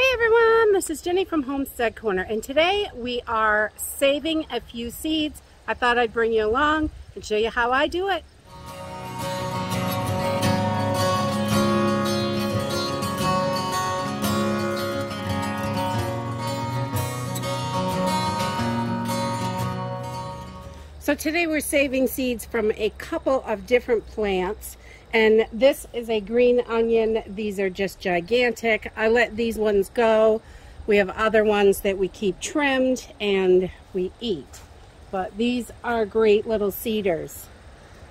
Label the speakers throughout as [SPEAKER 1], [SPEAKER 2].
[SPEAKER 1] Hey everyone, this is Jinne from Homestead Corner and today we are saving a few seeds. I thought I'd bring you along and show you how I do it. So today we're saving seeds from a couple of different plants and this is a green onion. These are just gigantic. I let these ones go. We have other ones that we keep trimmed and we eat. But these are great little seeders.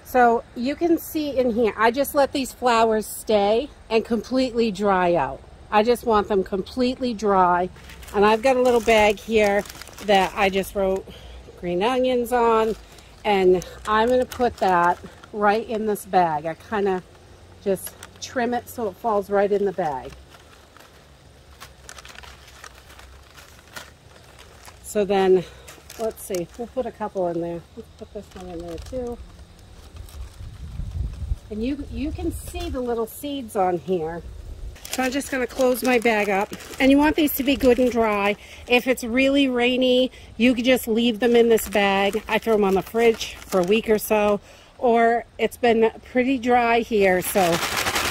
[SPEAKER 1] So you can see in here, I just let these flowers stay and completely dry out. I just want them completely dry. And I've got a little bag here that I just wrote green onions on. And I'm going to put that right in this bag. I kind of just trim it so it falls right in the bag. So then, let's see, we'll put a couple in there. Let's put this one in there too. And you, you can see the little seeds on here. So I'm just going to close my bag up. And you want these to be good and dry. If it's really rainy, you could just leave them in this bag. I throw them on the fridge for a week or so or it's been pretty dry here, so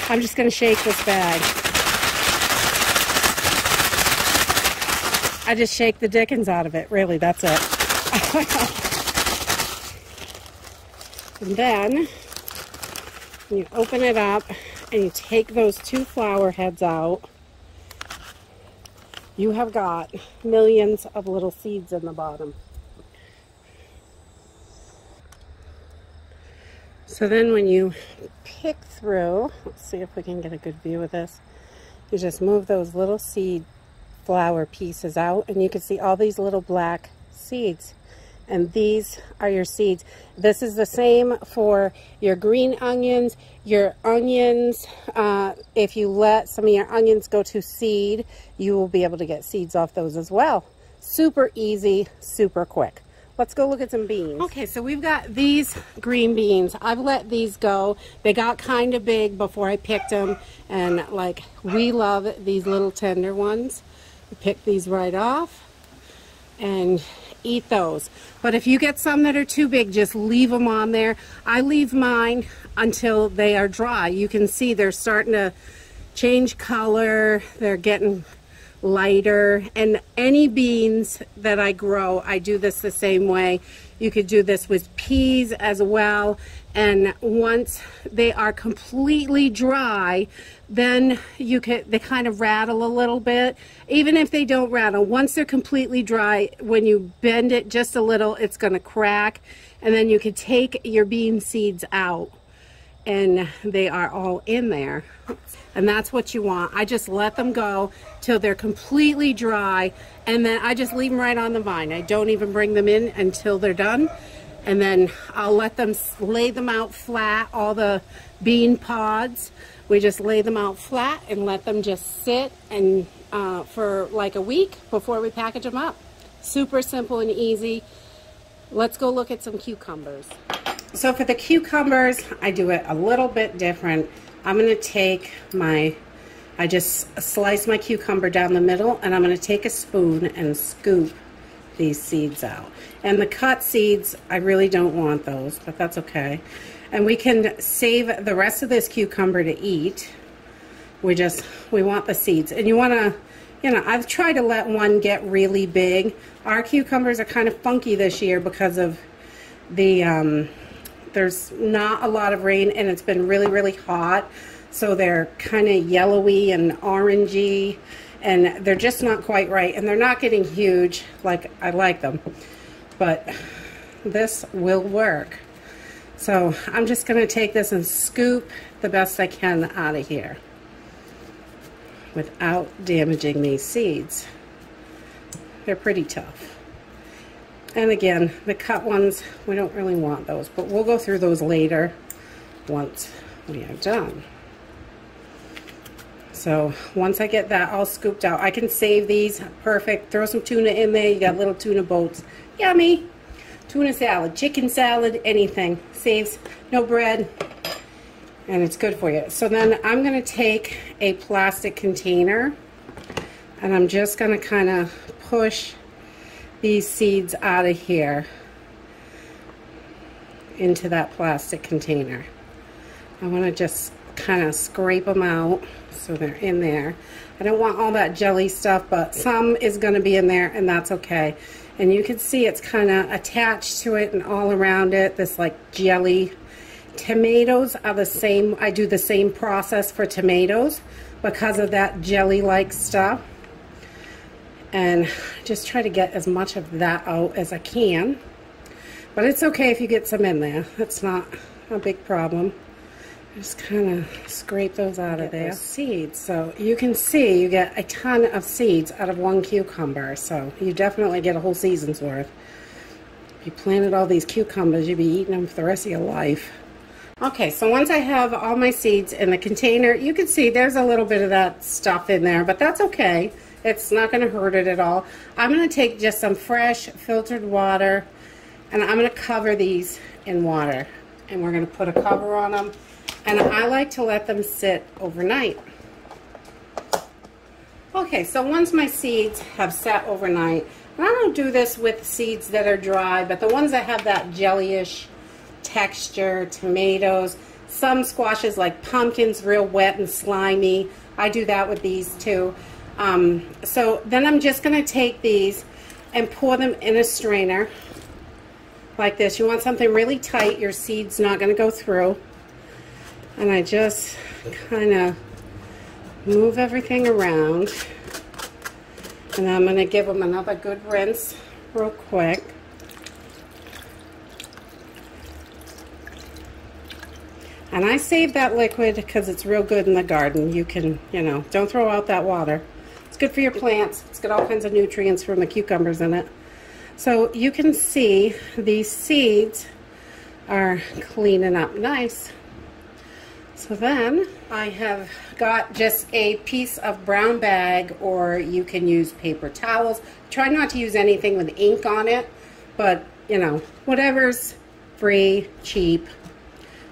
[SPEAKER 1] I'm just going to shake this bag. I just shake the dickens out of it, really, that's it. and then you open it up and you take those two flower heads out. You have got millions of little seeds in the bottom. So then when you pick through, let's see if we can get a good view of this. You just move those little seed flower pieces out and you can see all these little black seeds. And these are your seeds. This is the same for your green onions, your onions. Uh, if you let some of your onions go to seed, you will be able to get seeds off those as well. Super easy, super quick. Let's go look at some beans. Okay, so we've got these green beans. I've let these go. They got kind of big before I picked them. And like, we love these little tender ones. We pick these right off and eat those. But if you get some that are too big, just leave them on there. I leave mine until they are dry. You can see they're starting to change color. They're getting lighter. And any beans that I grow I do this the same way. You could do this with peas as well. And once they are completely dry then you can they kind of rattle a little bit. Even if they don't rattle once they're completely dry when you bend it just a little it's going to crack. And then you could take your bean seeds out and they are all in there and that's what you want. I just let them go till they're completely dry and then I just leave them right on the vine. I don't even bring them in until they're done and then I'll let them lay them out flat all the bean pods. We just lay them out flat and let them just sit and uh, for like a week before we package them up. Super simple and easy. Let's go look at some cucumbers. So for the cucumbers, I do it a little bit different. I'm going to take my, I just slice my cucumber down the middle and I'm going to take a spoon and scoop these seeds out. And the cut seeds, I really don't want those, but that's okay. And we can save the rest of this cucumber to eat. We just, we want the seeds. And you want to, you know, I've tried to let one get really big. Our cucumbers are kind of funky this year because of the, um, there's not a lot of rain and it's been really, really hot. So they're kind of yellowy and orangey and they're just not quite right. And they're not getting huge like I like them. But this will work. So I'm just going to take this and scoop the best I can out of here without damaging these seeds. They're pretty tough. And again, the cut ones, we don't really want those, but we'll go through those later once we are done. So once I get that all scooped out, I can save these. Perfect. Throw some tuna in there. You got little tuna boats. Yummy. Tuna salad, chicken salad, anything. Saves no bread. And it's good for you. So then I'm going to take a plastic container And I'm just going to kind of push these seeds out of here into that plastic container. I want to just kind of scrape them out so they're in there. I don't want all that jelly stuff, but some is going to be in there, and that's okay. And you can see it's kind of attached to it and all around it, this like jelly. Tomatoes are the same. I do the same process for tomatoes because of that jelly-like stuff. And just try to get as much of that out as I can. But it's okay if you get some in there. That's not a big problem. Just kind of scrape those out of there. Seeds. So you can see you get a ton of seeds out of one cucumber. So you definitely get a whole season's worth. If you planted all these cucumbers, you'd be eating them for the rest of your life. Okay, so once I have all my seeds in the container, you can see there's a little bit of that stuff in there, but that's okay. It's not going to hurt it at all. I'm going to take just some fresh filtered water, and I'm going to cover these in water. And we're going to put a cover on them and I like to let them sit overnight. Okay, so once my seeds have sat overnight, and I don't do this with seeds that are dry, but the ones that have that jellyish texture, tomatoes, some squashes like pumpkins, real wet and slimy. I do that with these too. Um, so then I'm just going to take these and pour them in a strainer like this. You want something really tight. Your seed's not going to go through and I just kind of move everything around and I'm going to give them another good rinse real quick. And I save that liquid because it's real good in the garden. You can, you know, don't throw out that water. Good for your plants. It's got all kinds of nutrients from the cucumbers in it. So you can see these seeds are cleaning up nice. So then I have got just a piece of brown bag or you can use paper towels. Try not to use anything with ink on it, but you know, whatever's free, cheap,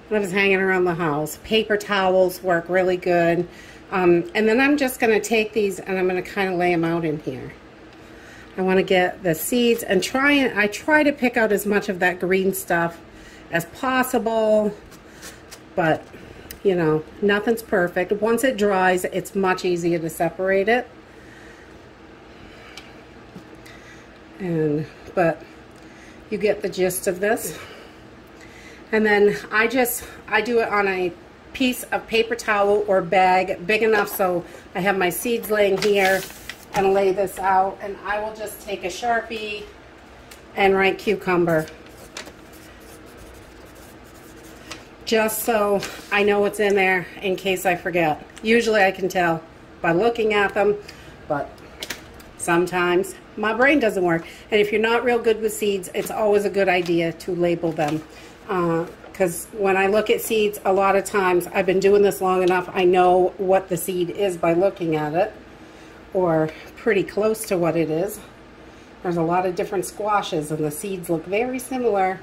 [SPEAKER 1] whatever's hanging around the house. Paper towels work really good. Um, and then I'm just going to take these and I'm going to kind of lay them out in here. I want to get the seeds and try and I try to pick out as much of that green stuff as possible, but you know, nothing's perfect. Once it dries, it's much easier to separate it. And, but you get the gist of this. And then I just, I do it on a piece of paper towel or bag big enough so I have my seeds laying here and lay this out. And I will just take a Sharpie and write cucumber just so I know what's in there in case I forget. Usually I can tell by looking at them, but sometimes my brain doesn't work. And if you're not real good with seeds, it's always a good idea to label them. Uh, Because when I look at seeds, a lot of times, I've been doing this long enough, I know what the seed is by looking at it, or pretty close to what it is. There's a lot of different squashes, and the seeds look very similar.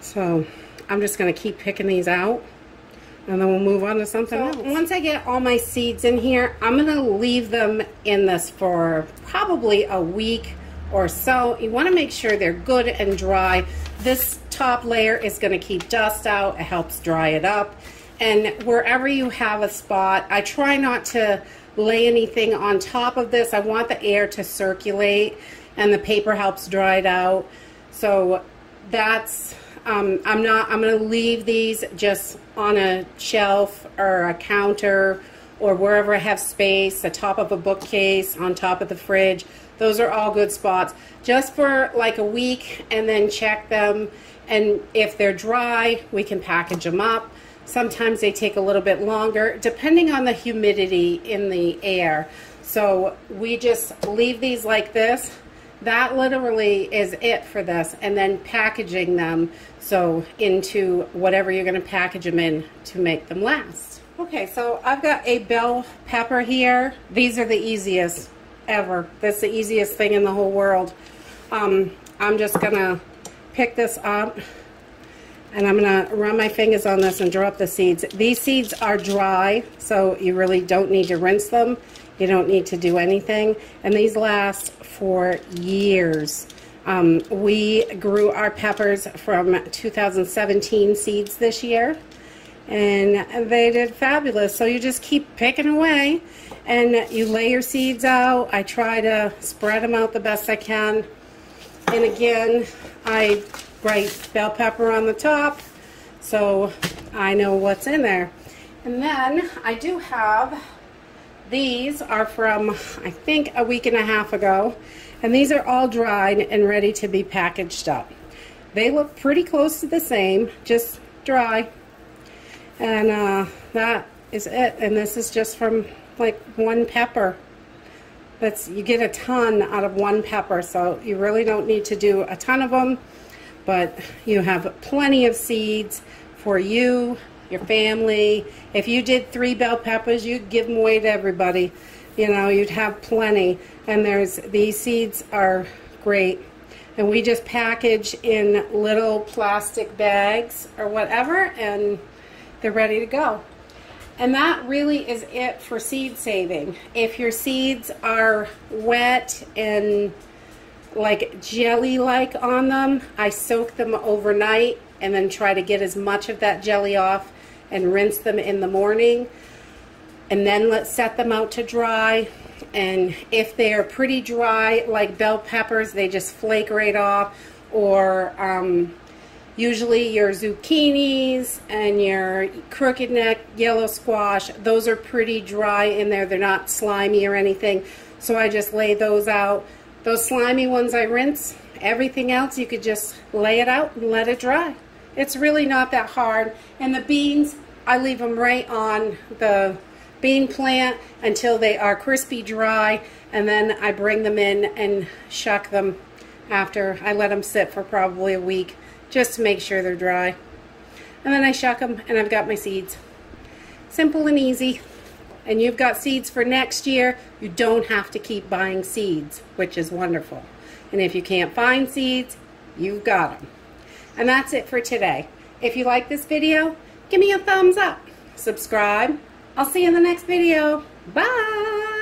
[SPEAKER 1] So I'm just going to keep picking these out and then we'll move on to something so else. Once I get all my seeds in here, I'm going to leave them in this for probably a week or so. You want to make sure they're good and dry. This top layer is going to keep dust out. It helps dry it up. And wherever you have a spot, I try not to lay anything on top of this. I want the air to circulate and the paper helps dry it out. So that's um, I'm not, I'm going to leave these just on a shelf or a counter or wherever I have space, the top of a bookcase, on top of the fridge. Those are all good spots. Just for like a week and then check them. And if they're dry, we can package them up. Sometimes they take a little bit longer, depending on the humidity in the air. So we just leave these like this. That literally is it for this and then packaging them so into whatever you're going to package them in to make them last. Okay so I've got a bell pepper here. These are the easiest ever. That's the easiest thing in the whole world. Um, I'm just gonna pick this up and I'm gonna run my fingers on this and drop the seeds these seeds are dry so you really don't need to rinse them You don't need to do anything. And these last for years. Um, we grew our peppers from 2017 seeds this year and they did fabulous. So you just keep picking away and you lay your seeds out. I try to spread them out the best I can. And again, I write bell pepper on the top so I know what's in there. And then I do have, these are from, I think, a week and a half ago. And these are all dried and ready to be packaged up. They look pretty close to the same, just dry. And uh, that is it. And this is just from like one pepper. That's You get a ton out of one pepper, so you really don't need to do a ton of them. But you have plenty of seeds for you, your family. If you did three bell peppers, you'd give them away to everybody. You know, you'd have plenty. And there's these seeds are great. And we just package in little plastic bags or whatever, and they're ready to go. And that really is it for seed saving. If your seeds are wet and like jelly-like on them, I soak them overnight and then try to get as much of that jelly off and rinse them in the morning. And then let's set them out to dry. And if they are pretty dry, like bell peppers, they just flake right off. Or um, usually your zucchinis and your crooked neck yellow squash, those are pretty dry in there. They're not slimy or anything. So I just lay those out. Those slimy ones I rinse. Everything else, you could just lay it out and let it dry. It's really not that hard. And the beans, I leave them right on the bean plant until they are crispy dry and then I bring them in and shuck them after I let them sit for probably a week just to make sure they're dry. And then I shuck them and I've got my seeds. Simple and easy. And you've got seeds for next year. You don't have to keep buying seeds, which is wonderful. And if you can't find seeds, you've got them. And that's it for today. If you like this video, give me a thumbs up. Subscribe. I'll see you in the next video. Bye.